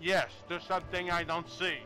Yes, there's something I don't see.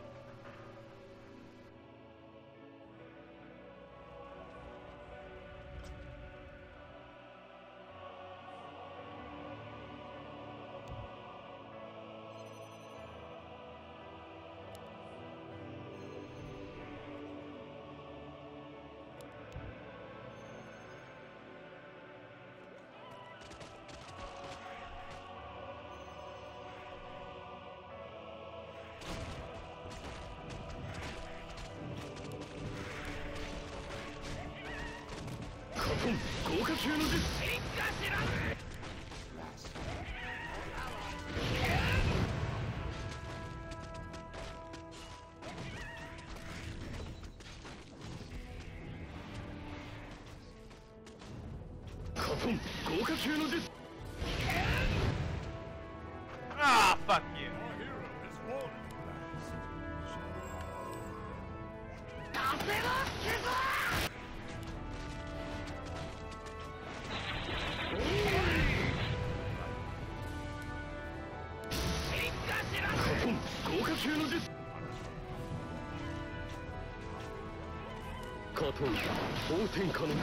天下の術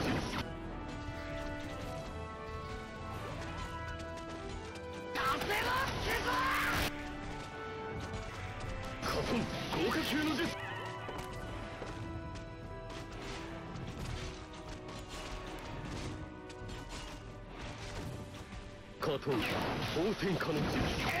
豪華級の術加藤法天下の術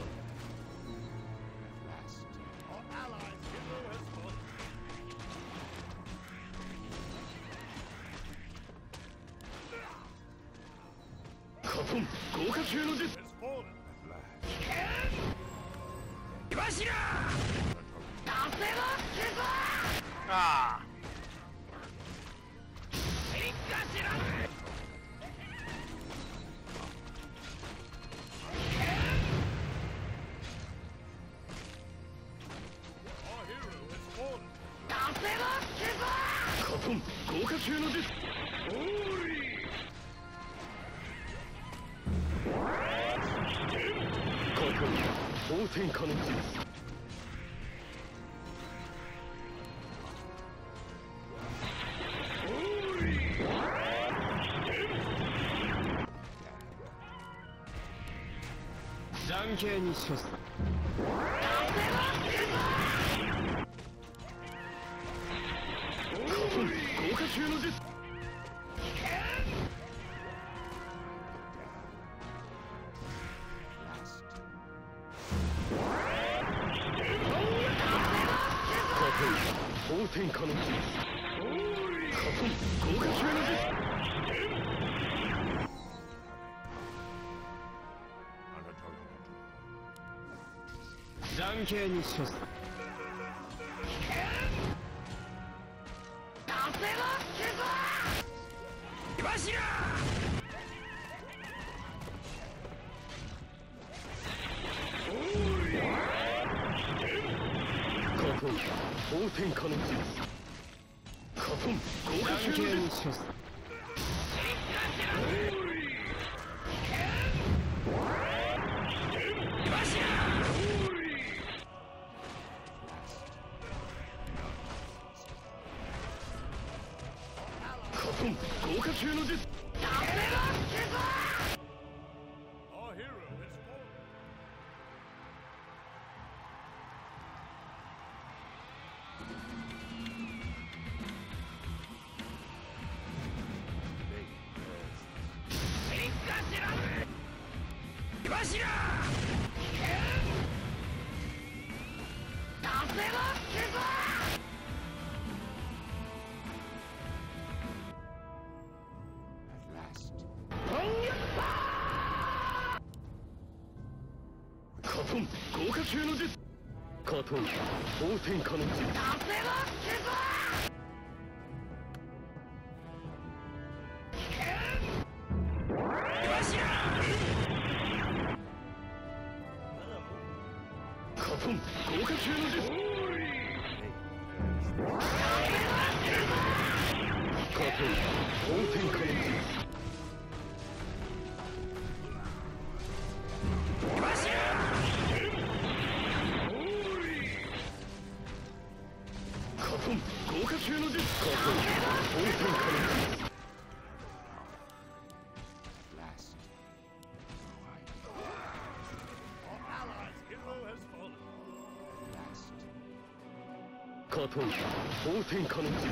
刑に処す。豪華級の豪華級の術。замечаю они сейчас. トン豪華級の術カトン王天下の術カ天下の天下の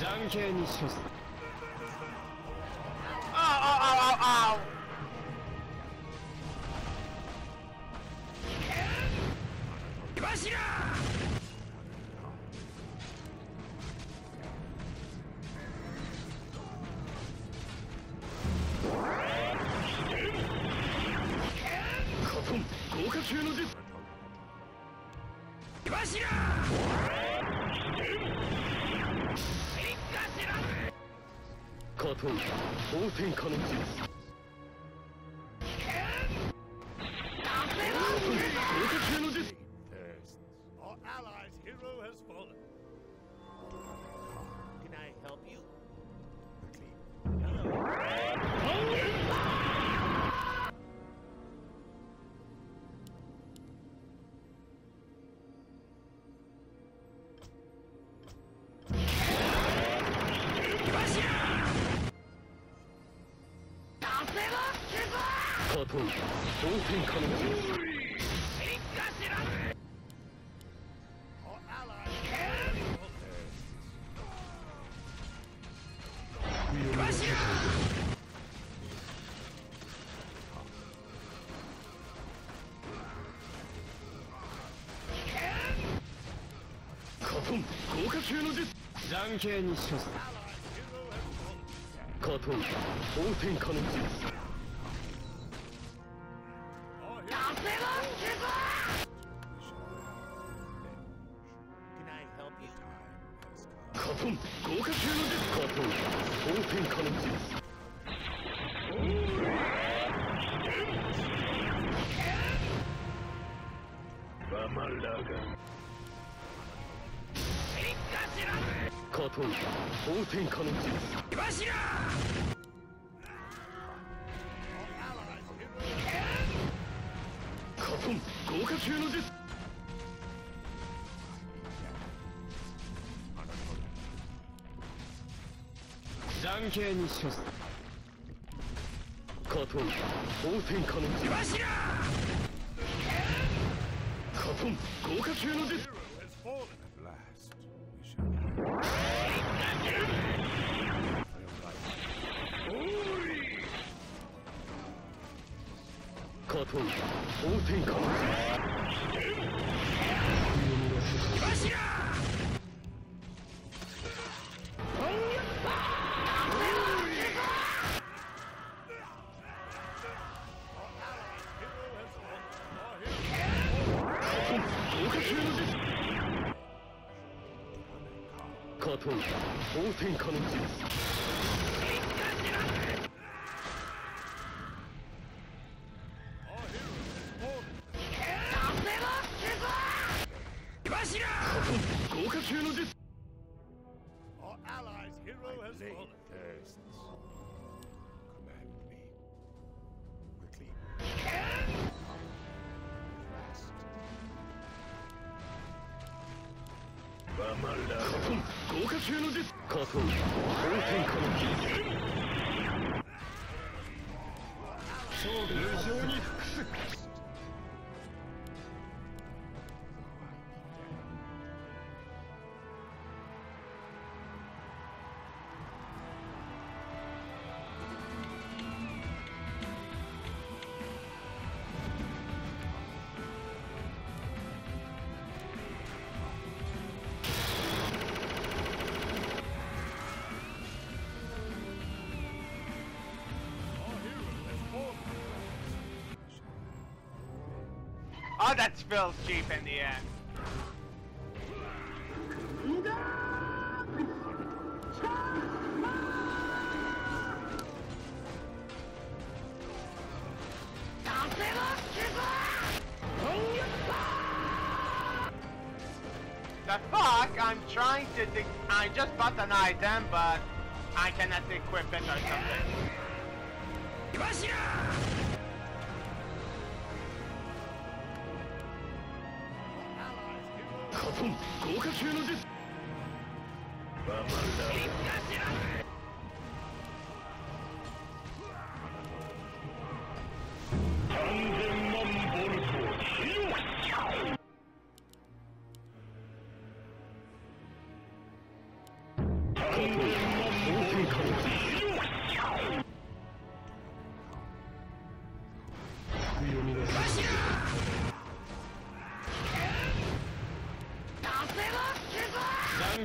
残刑す。カトン王天下の術。カトン豪華級の術残刑に処すカトン王天下の術ン豪華級の術カトン王天下の術バマラガカトン王天下の術 Our allies' hero 残刑に処す。カトン王天下の術カトン豪華級の術.カトン王天下の戦可能豪華級の術 Our allies' hero has fallen. Thirsts. Command me. Quickly. Fast. Bamalda. 豪華級の術加速の秘勝負無情に服す feels cheap in the end. The fuck? I'm trying to... I just bought an item, but I cannot equip it or something. opportunity.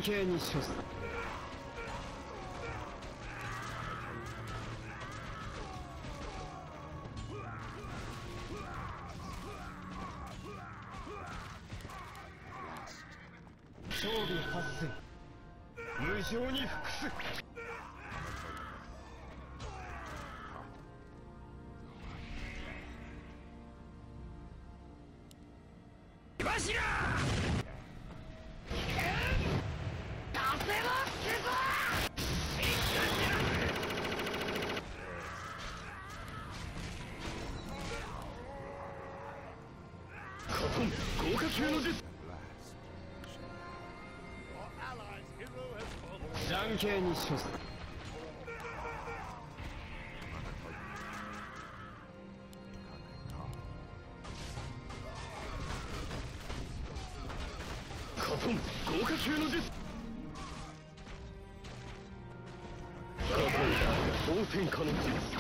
刑に処す形に処すカポン豪華級の術。カポン総天下の術。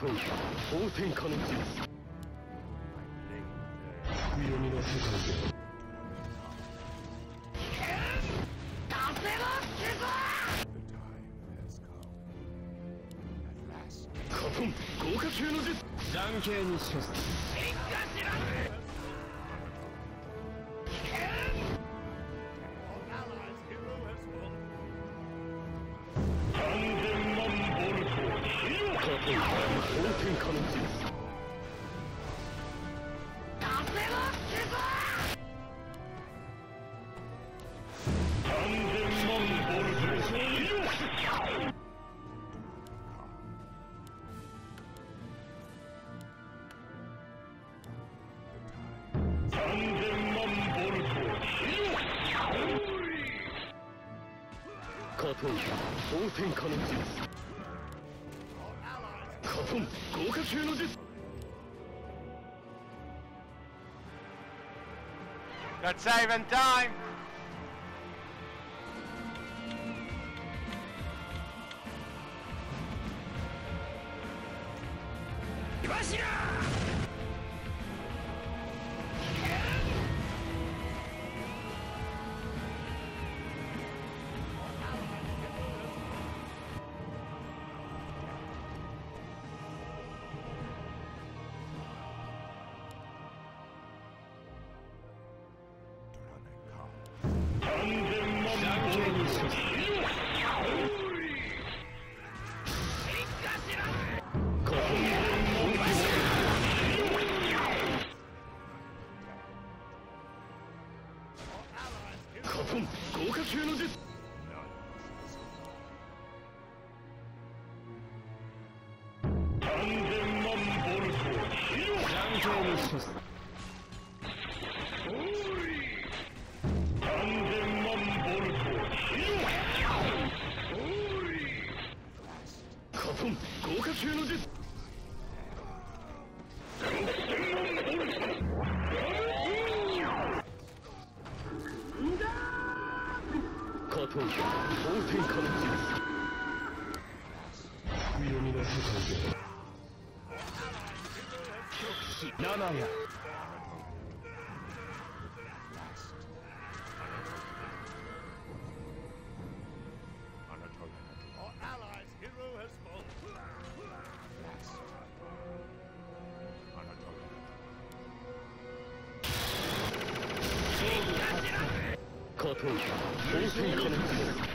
問う法天下の術。月の世界では天下の術カトン豪華級の術 Got save in time! Ibashira! now. Our allies' hero has fallen. Last. Anatolia. Corporation.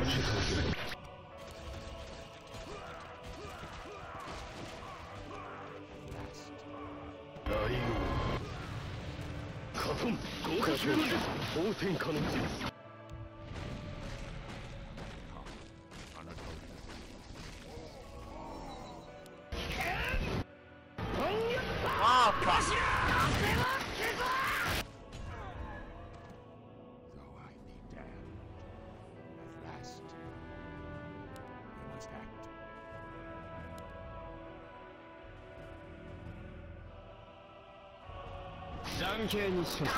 カトン合格法天下の術形にします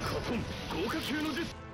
コトン豪華級の術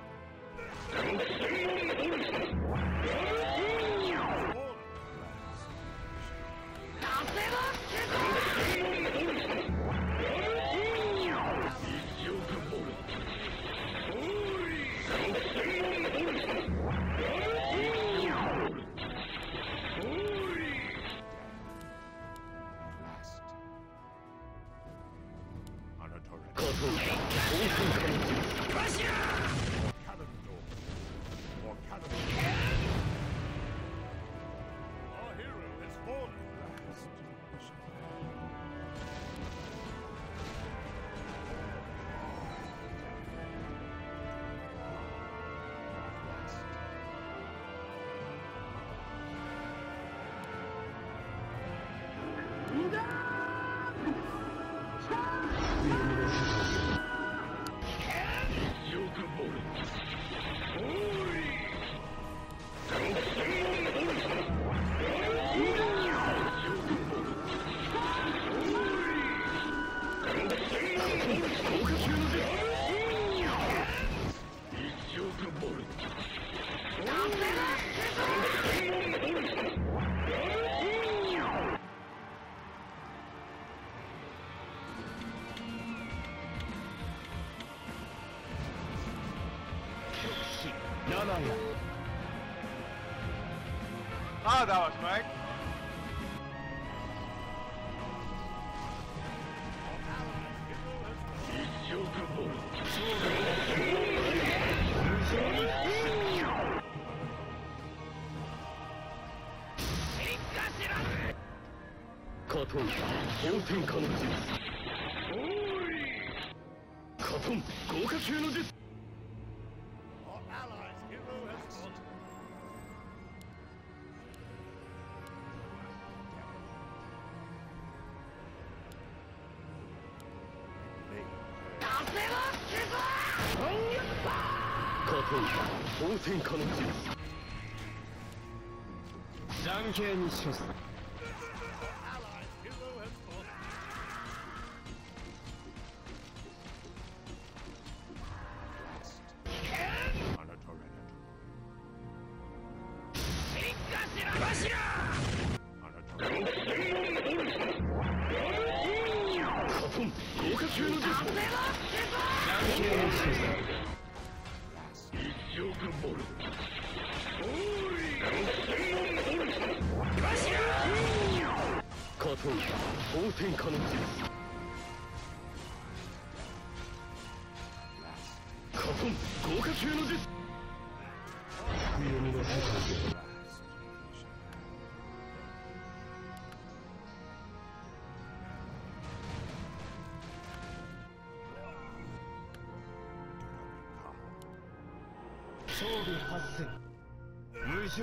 う。温泉化の術暫定に処す。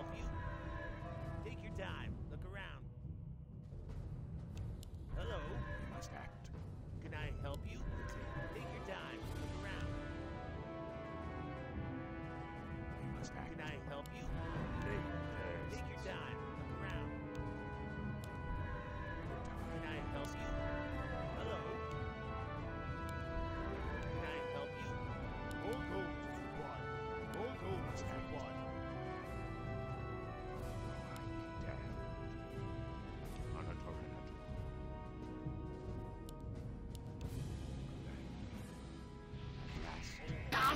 help you?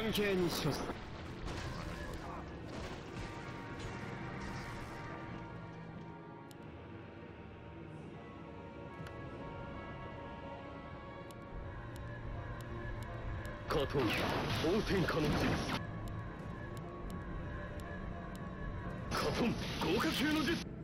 眼形に処す加藤。王天下の術加藤豪華級の術。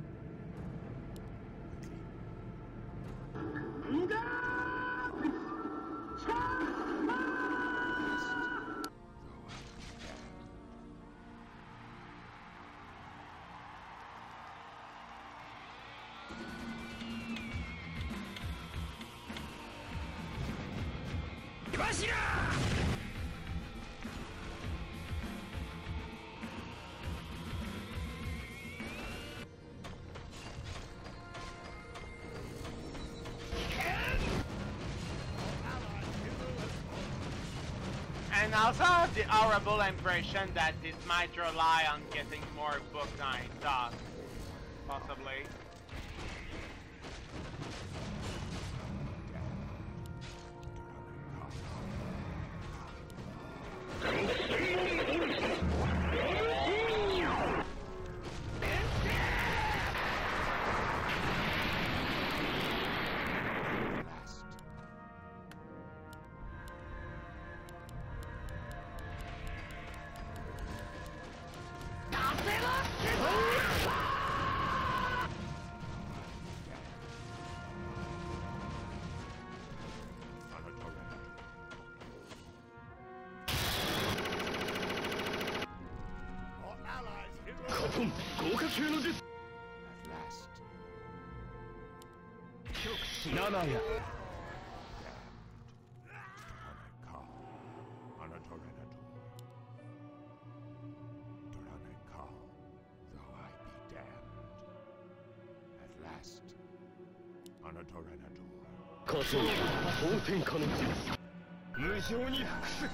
And also the horrible impression that it might rely on getting more book than I thought. Possibly. Anatorenator. カトン方天下の術無情に服す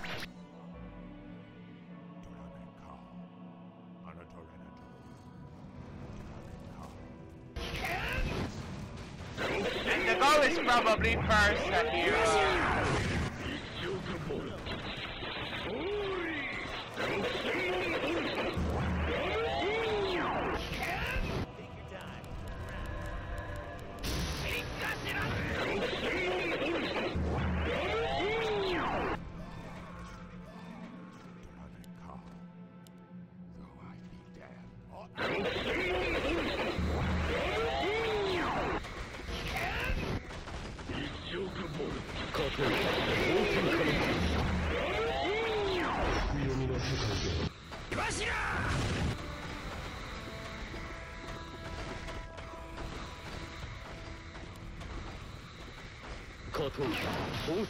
Toronekal. Anatorenator. Toronekal. And the goal is probably first uh, here.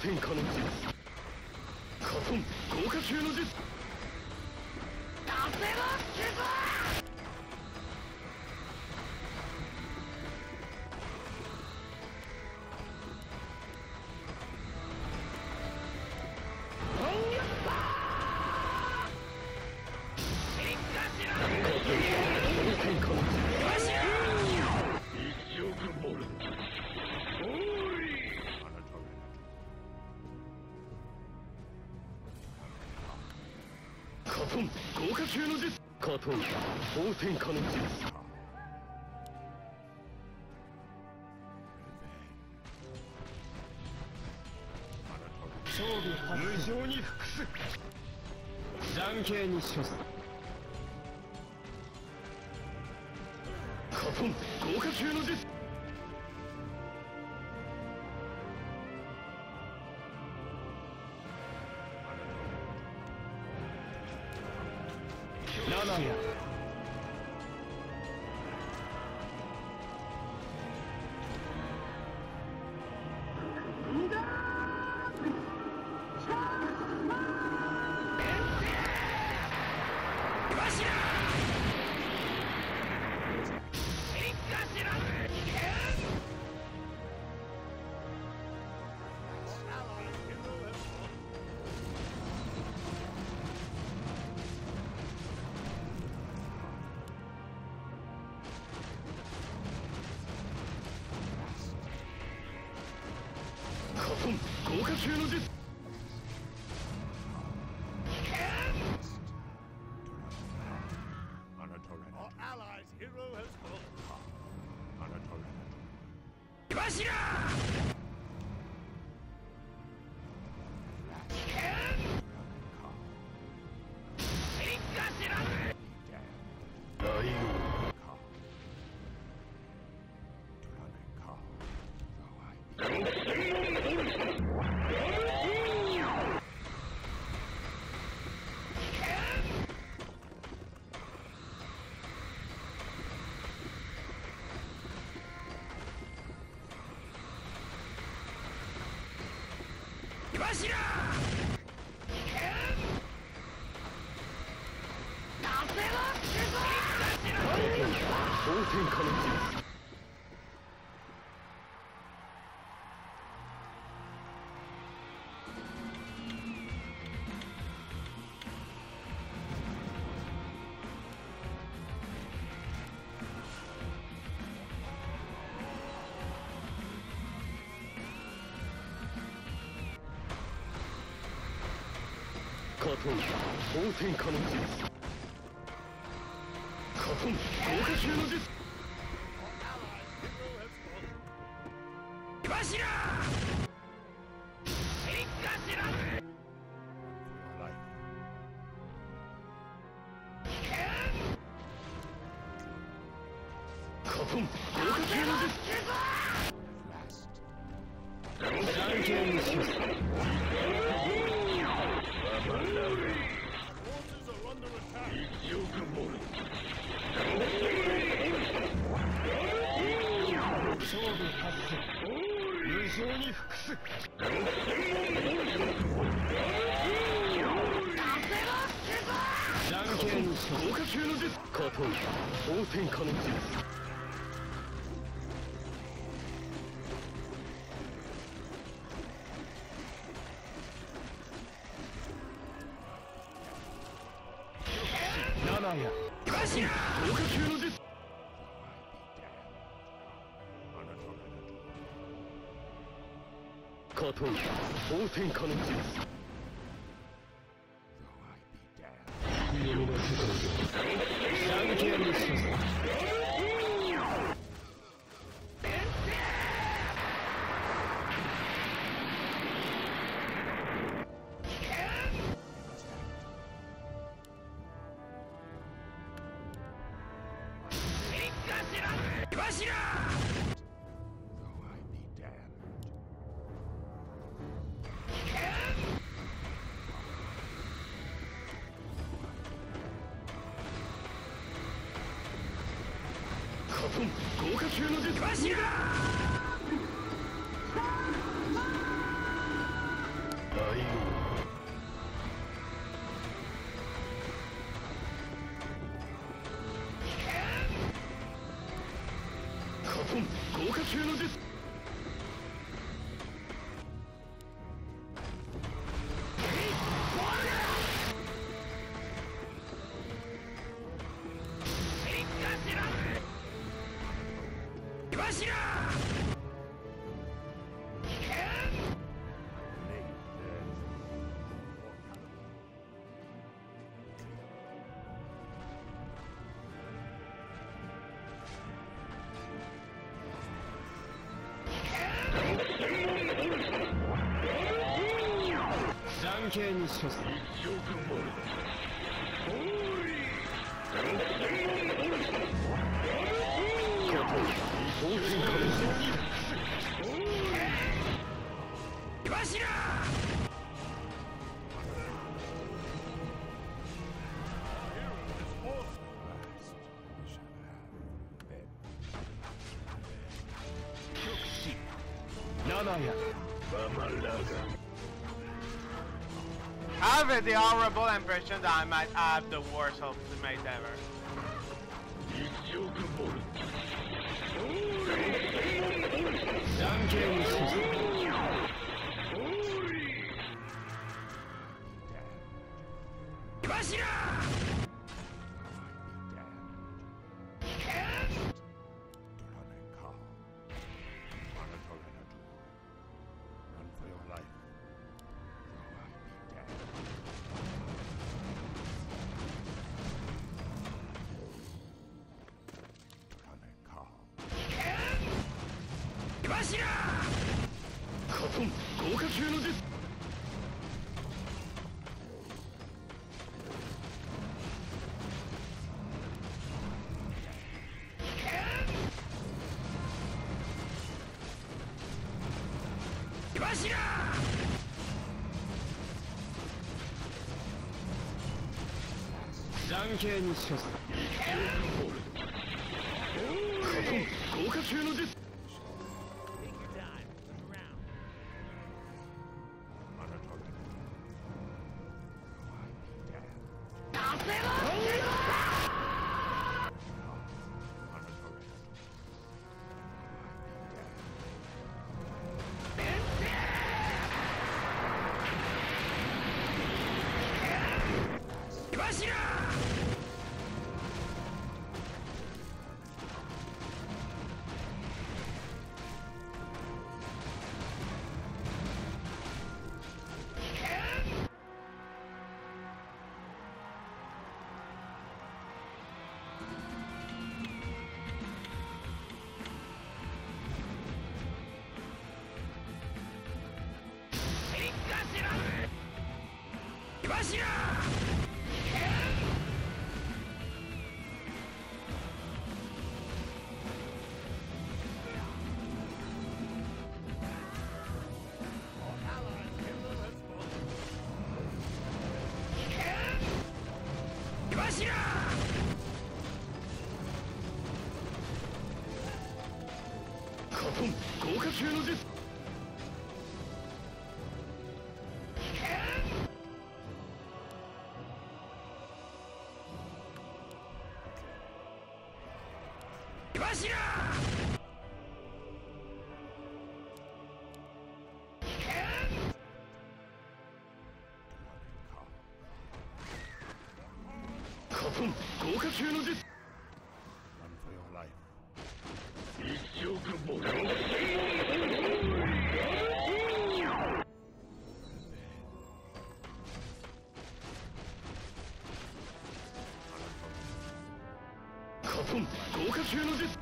方天下トン豪華級の術。カトン方天下の術。無情に服す。残刑に処す。カトン豪華級の術を問氷点下の術。加豪華の術。問う温泉化の加藤応戦可能しますや。under the horrible impression that I might have the worst of the mate ever. Bashira! 関係に処すわン豪華級の術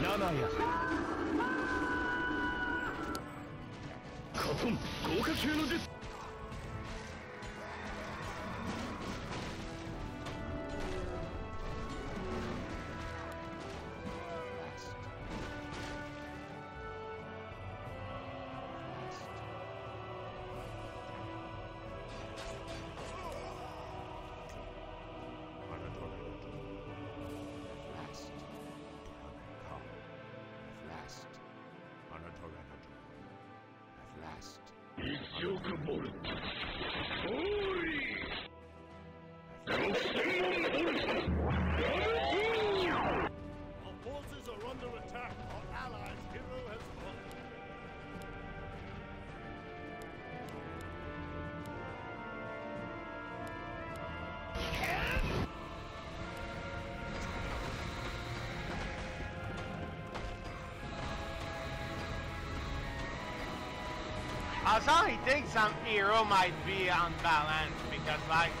生やカトン豪華級の術 Also, I think some hero oh, might be unbalanced because, like,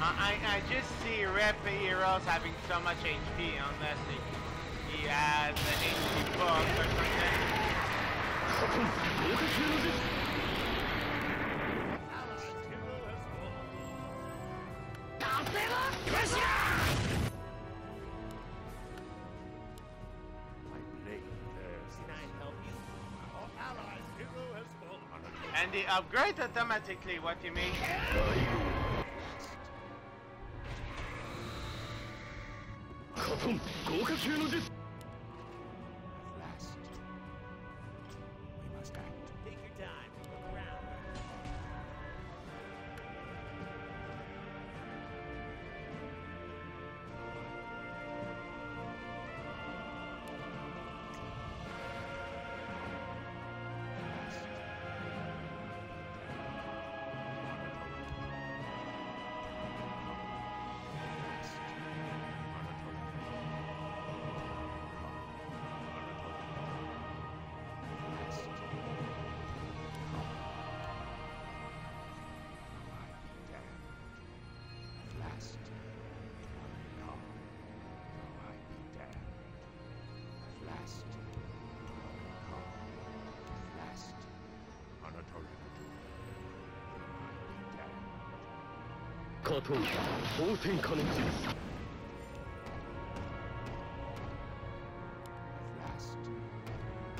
I, I just see rep heroes having so much HP unless he, he has an HP book or something. And the upgrade automatically, what you mean? トン方天下の術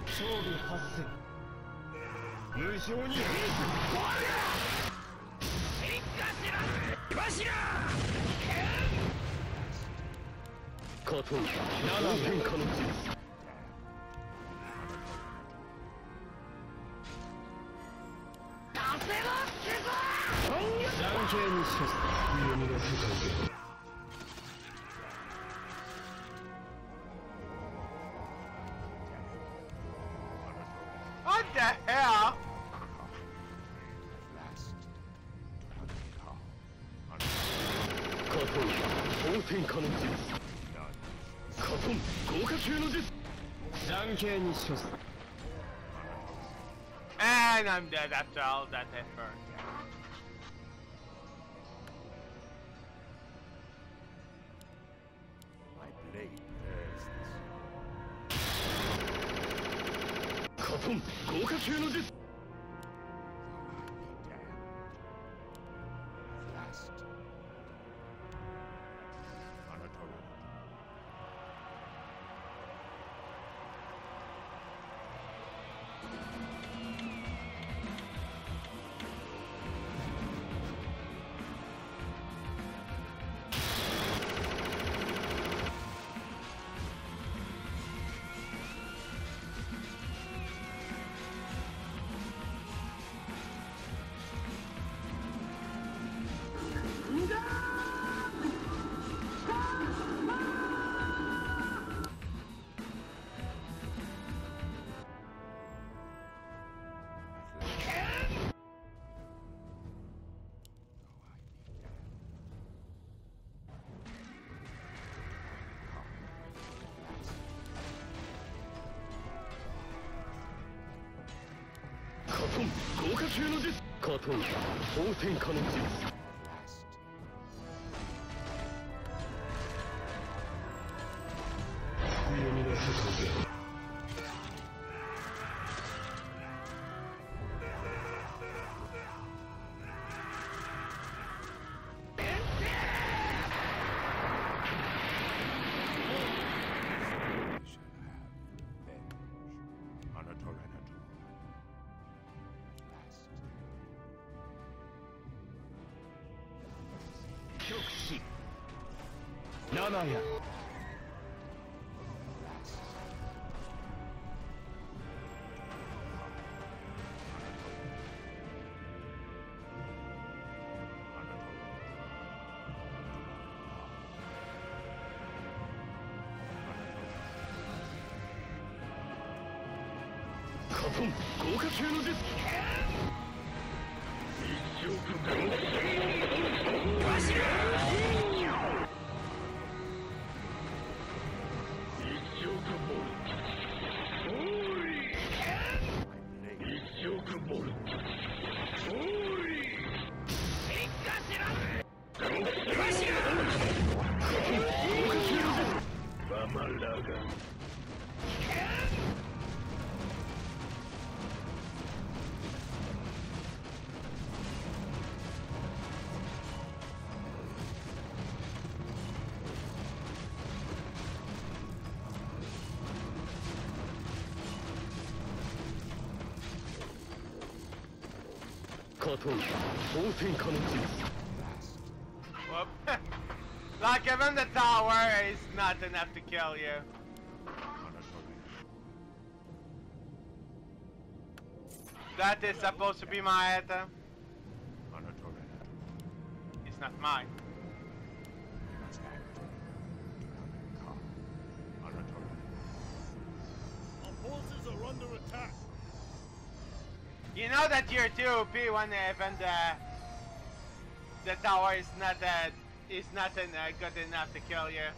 勝利発生無情にカトン方天下の術残刑に処す読みの世界で What the hell? Last. Come. カトン方天下の術カトン豪華級の術残刑に処す And I'm dead after all that effort. ン豪華級の術。加藤方天下の術。Whoop. like even the tower is not enough to kill you. That is supposed to be my item. It's not mine. That you're too OP when even the the tower is not uh, is not uh, good enough to kill you.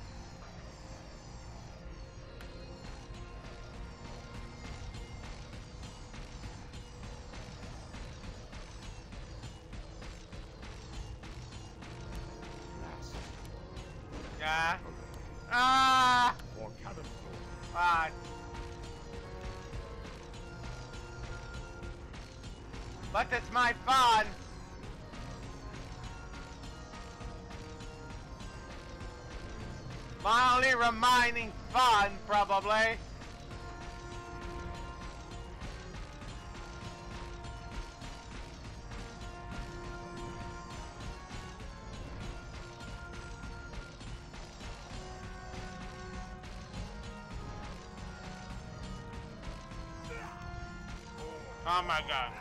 But it's my fun. My only remaining fun, probably. Oh my god.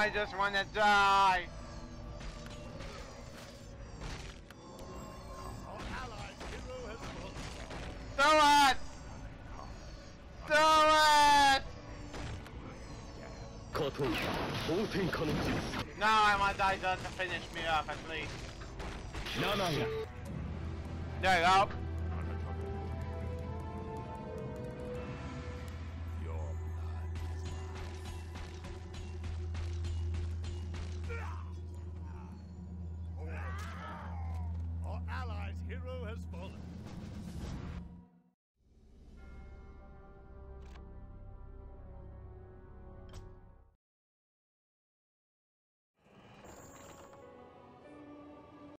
I just want to die. Do it! Do it! Now I want Daiza to finish me off at least. No, no, no. There you go.